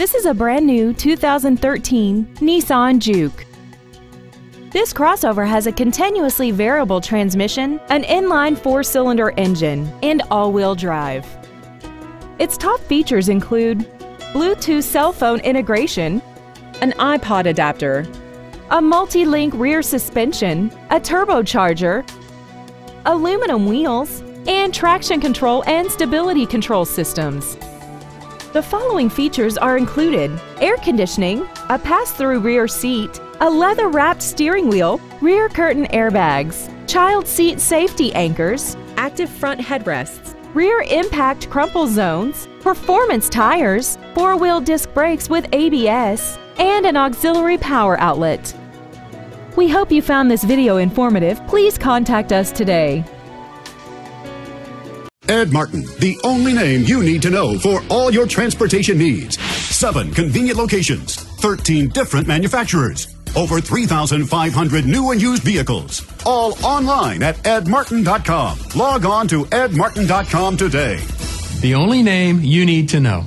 This is a brand new 2013 Nissan Juke. This crossover has a continuously variable transmission, an inline four-cylinder engine, and all-wheel drive. Its top features include Bluetooth cell phone integration, an iPod adapter, a multi-link rear suspension, a turbocharger, aluminum wheels, and traction control and stability control systems. The following features are included air conditioning, a pass through rear seat, a leather wrapped steering wheel, rear curtain airbags, child seat safety anchors, active front headrests, rear impact crumple zones, performance tires, four wheel disc brakes with ABS, and an auxiliary power outlet. We hope you found this video informative. Please contact us today. Ed Martin, the only name you need to know for all your transportation needs. Seven convenient locations, 13 different manufacturers, over 3,500 new and used vehicles. All online at edmartin.com. Log on to edmartin.com today. The only name you need to know.